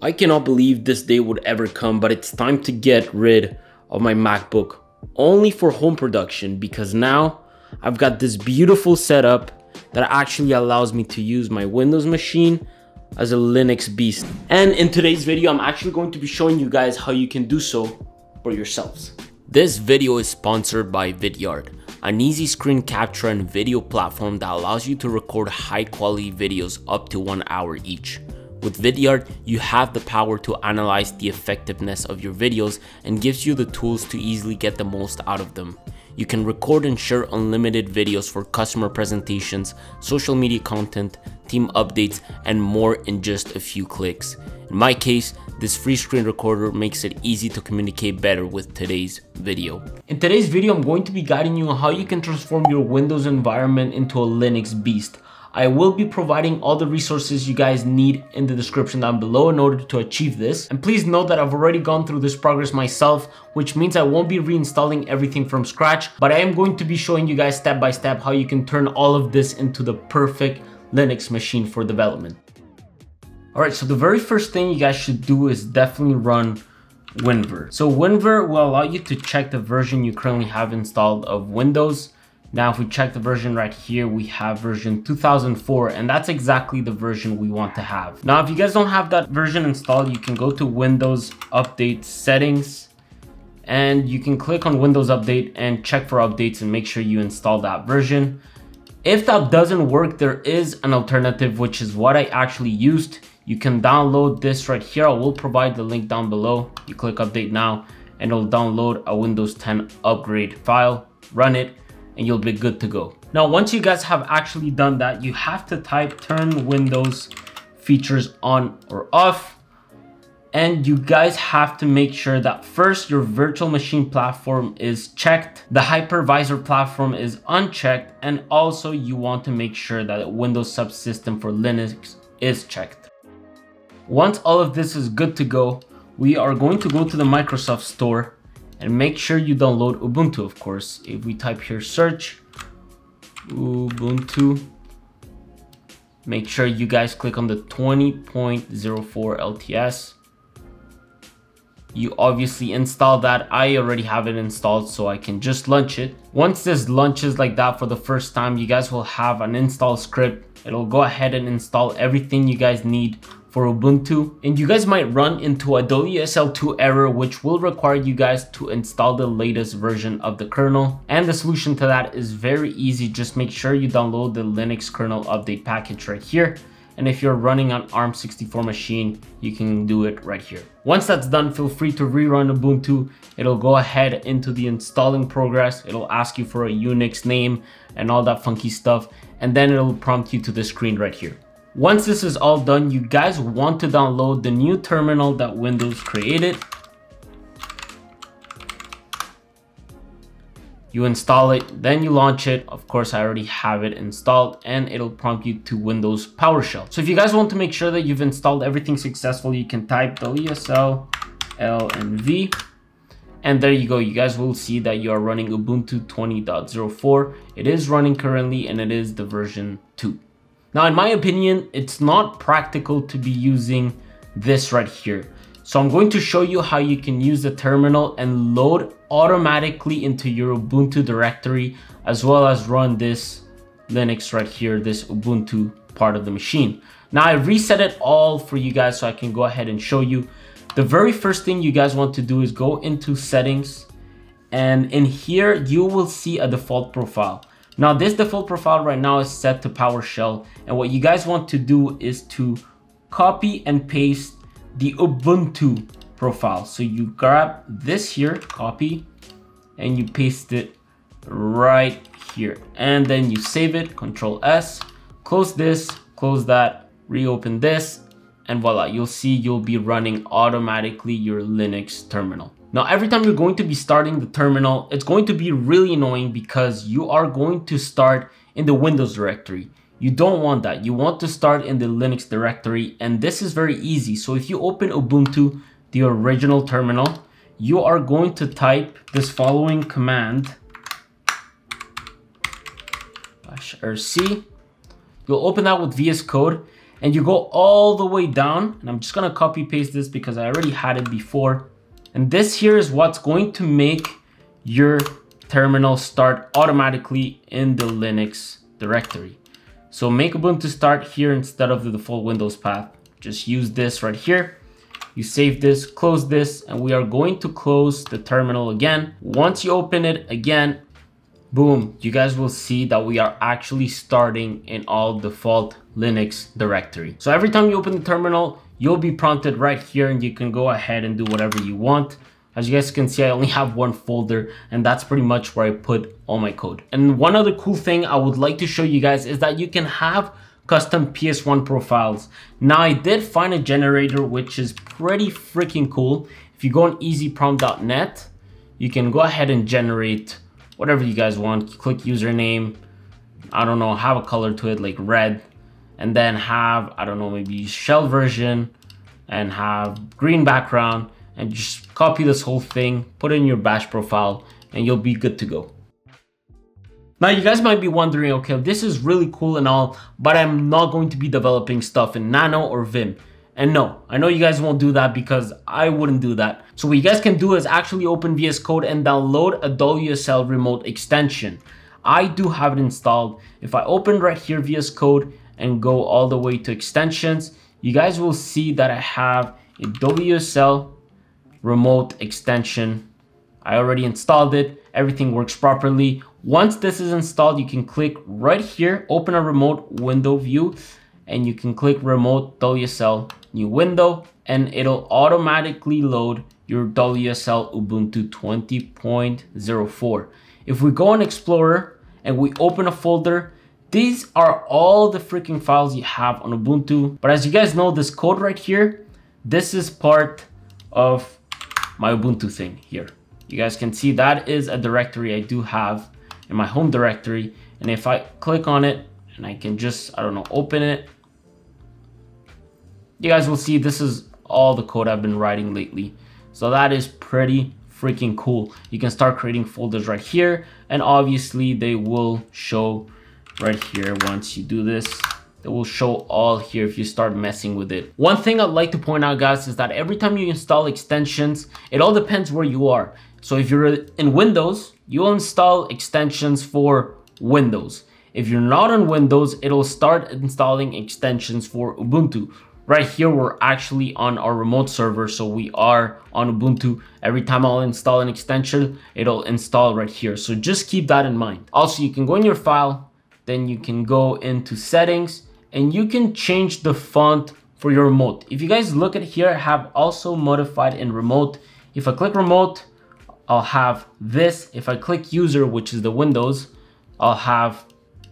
I cannot believe this day would ever come, but it's time to get rid of my MacBook only for home production because now I've got this beautiful setup that actually allows me to use my Windows machine as a Linux beast. And in today's video, I'm actually going to be showing you guys how you can do so for yourselves. This video is sponsored by Vidyard, an easy screen capture and video platform that allows you to record high quality videos up to one hour each. With Vidyard, you have the power to analyze the effectiveness of your videos and gives you the tools to easily get the most out of them. You can record and share unlimited videos for customer presentations, social media content, team updates, and more in just a few clicks. In my case, this free screen recorder makes it easy to communicate better with today's video. In today's video, I'm going to be guiding you on how you can transform your Windows environment into a Linux beast. I will be providing all the resources you guys need in the description down below in order to achieve this. And please note that I've already gone through this progress myself, which means I won't be reinstalling everything from scratch, but I am going to be showing you guys step by step how you can turn all of this into the perfect Linux machine for development. Alright, so the very first thing you guys should do is definitely run WinVer. So WinVer will allow you to check the version you currently have installed of Windows now, if we check the version right here, we have version 2004, and that's exactly the version we want to have. Now, if you guys don't have that version installed, you can go to Windows Update Settings, and you can click on Windows Update and check for updates and make sure you install that version. If that doesn't work, there is an alternative, which is what I actually used. You can download this right here. I will provide the link down below. You click update now and it'll download a Windows 10 upgrade file, run it, and you'll be good to go. Now, once you guys have actually done that, you have to type turn Windows features on or off. And you guys have to make sure that first your virtual machine platform is checked, the hypervisor platform is unchecked, and also you want to make sure that Windows subsystem for Linux is checked. Once all of this is good to go, we are going to go to the Microsoft Store and make sure you download Ubuntu, of course. If we type here search, Ubuntu, make sure you guys click on the 20.04 LTS. You obviously install that. I already have it installed so I can just launch it. Once this launches like that for the first time, you guys will have an install script. It'll go ahead and install everything you guys need for Ubuntu and you guys might run into a WSL2 error which will require you guys to install the latest version of the kernel and the solution to that is very easy just make sure you download the Linux kernel update package right here and if you're running on ARM64 machine, you can do it right here. Once that's done, feel free to rerun Ubuntu. It'll go ahead into the installing progress. It'll ask you for a Unix name and all that funky stuff. And then it'll prompt you to the screen right here. Once this is all done, you guys want to download the new terminal that Windows created. You install it, then you launch it. Of course, I already have it installed and it'll prompt you to Windows PowerShell. So if you guys want to make sure that you've installed everything successfully, you can type WSL L and V. And there you go. You guys will see that you are running Ubuntu 20.04. It is running currently and it is the version 2. Now, in my opinion, it's not practical to be using this right here. So I'm going to show you how you can use the terminal and load automatically into your Ubuntu directory, as well as run this Linux right here, this Ubuntu part of the machine. Now I reset it all for you guys so I can go ahead and show you. The very first thing you guys want to do is go into settings and in here you will see a default profile. Now this default profile right now is set to PowerShell and what you guys want to do is to copy and paste the Ubuntu profile. So you grab this here, copy, and you paste it right here. And then you save it, Control S, close this, close that, reopen this, and voila, you'll see you'll be running automatically your Linux terminal. Now, every time you're going to be starting the terminal, it's going to be really annoying because you are going to start in the Windows directory. You don't want that. You want to start in the Linux directory and this is very easy. So if you open Ubuntu, the original terminal, you are going to type this following command, rc. You'll open that with VS Code and you go all the way down and I'm just gonna copy paste this because I already had it before. And this here is what's going to make your terminal start automatically in the Linux directory. So make Ubuntu start here instead of the default Windows path. Just use this right here. You save this, close this, and we are going to close the terminal again. Once you open it again, boom, you guys will see that we are actually starting in all default Linux directory. So every time you open the terminal, you'll be prompted right here and you can go ahead and do whatever you want. As you guys can see, I only have one folder and that's pretty much where I put all my code. And one other cool thing I would like to show you guys is that you can have custom PS1 profiles. Now I did find a generator which is pretty freaking cool. If you go on ezprompt.net, you can go ahead and generate whatever you guys want. Click username. I don't know, have a color to it like red. And then have, I don't know, maybe shell version and have green background and just copy this whole thing, put in your bash profile and you'll be good to go. Now you guys might be wondering, okay, this is really cool and all, but I'm not going to be developing stuff in Nano or Vim. And no, I know you guys won't do that because I wouldn't do that. So what you guys can do is actually open VS Code and download a WSL remote extension. I do have it installed. If I open right here VS Code and go all the way to extensions, you guys will see that I have a WSL remote extension. I already installed it. Everything works properly. Once this is installed, you can click right here, open a remote window view, and you can click remote WSL new window, and it'll automatically load your WSL Ubuntu 20.04. If we go on Explorer and we open a folder, these are all the freaking files you have on Ubuntu. But as you guys know, this code right here, this is part of my Ubuntu thing here. You guys can see that is a directory I do have in my home directory. And if I click on it and I can just, I don't know, open it, you guys will see this is all the code I've been writing lately. So that is pretty freaking cool. You can start creating folders right here and obviously they will show right here once you do this. It will show all here if you start messing with it. One thing I'd like to point out guys is that every time you install extensions, it all depends where you are. So if you're in Windows, you'll install extensions for Windows. If you're not on Windows, it'll start installing extensions for Ubuntu. Right here, we're actually on our remote server, so we are on Ubuntu. Every time I'll install an extension, it'll install right here. So just keep that in mind. Also, you can go in your file, then you can go into settings, and you can change the font for your remote. If you guys look at here, I have also modified in remote. If I click remote, I'll have this. If I click user, which is the Windows, I'll have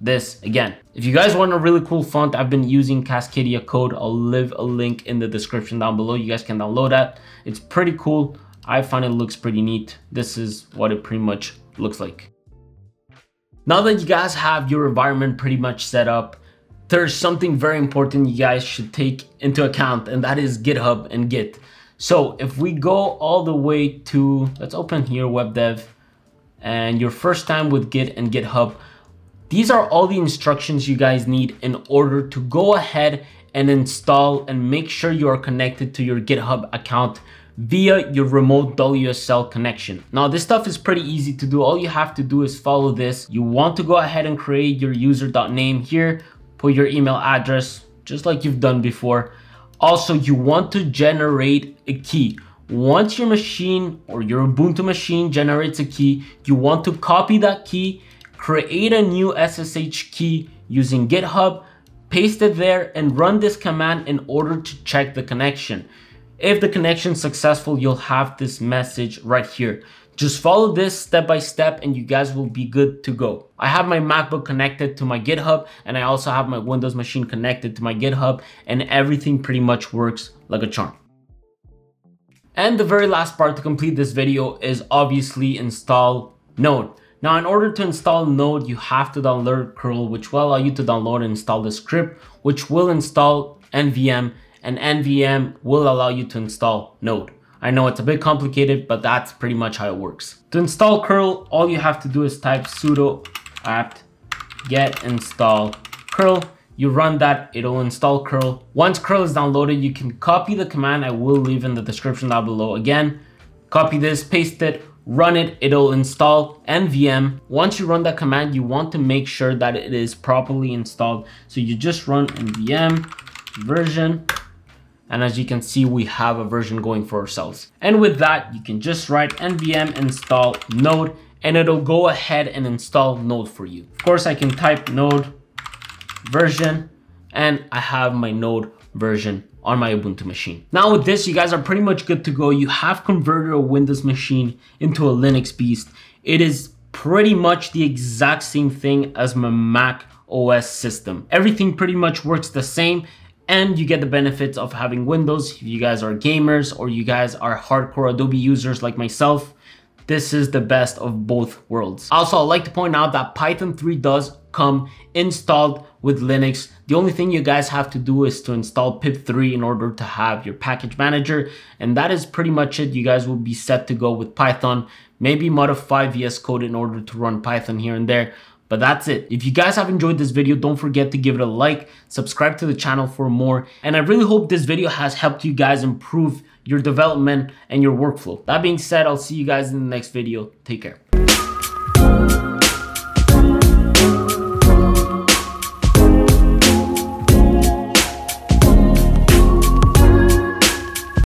this again. If you guys want a really cool font, I've been using Cascadia code. I'll leave a link in the description down below. You guys can download that. It's pretty cool. I find it looks pretty neat. This is what it pretty much looks like. Now that you guys have your environment pretty much set up, there's something very important you guys should take into account and that is GitHub and Git. So if we go all the way to, let's open here web dev and your first time with Git and GitHub, these are all the instructions you guys need in order to go ahead and install and make sure you are connected to your GitHub account via your remote WSL connection. Now this stuff is pretty easy to do. All you have to do is follow this. You want to go ahead and create your user.name here, put your email address just like you've done before. Also, you want to generate a key. Once your machine or your Ubuntu machine generates a key, you want to copy that key, create a new SSH key using GitHub, paste it there and run this command in order to check the connection. If the connection successful, you'll have this message right here. Just follow this step by step and you guys will be good to go. I have my MacBook connected to my GitHub and I also have my Windows machine connected to my GitHub and everything pretty much works like a charm. And the very last part to complete this video is obviously install Node. Now, in order to install Node, you have to download curl, which will allow you to download and install the script, which will install NVM, and NVM will allow you to install Node. I know it's a bit complicated, but that's pretty much how it works. To install curl, all you have to do is type sudo apt get install curl. you run that, it'll install curl. Once curl is downloaded, you can copy the command I will leave in the description down below. Again, copy this, paste it, run it, it'll install nvm. Once you run that command, you want to make sure that it is properly installed. So you just run nvm version, and as you can see, we have a version going for ourselves. And with that, you can just write nvm install node, and it'll go ahead and install node for you. Of course, I can type node version and I have my node version on my Ubuntu machine. Now with this, you guys are pretty much good to go. You have converted a Windows machine into a Linux beast. It is pretty much the exact same thing as my Mac OS system. Everything pretty much works the same and you get the benefits of having Windows. If you guys are gamers or you guys are hardcore Adobe users like myself, this is the best of both worlds. Also, I'd like to point out that Python 3 does come installed with Linux. The only thing you guys have to do is to install pip3 in order to have your package manager. And that is pretty much it. You guys will be set to go with Python, maybe modify VS Code in order to run Python here and there. But that's it. If you guys have enjoyed this video, don't forget to give it a like, subscribe to the channel for more. And I really hope this video has helped you guys improve your development and your workflow. That being said, I'll see you guys in the next video. Take care.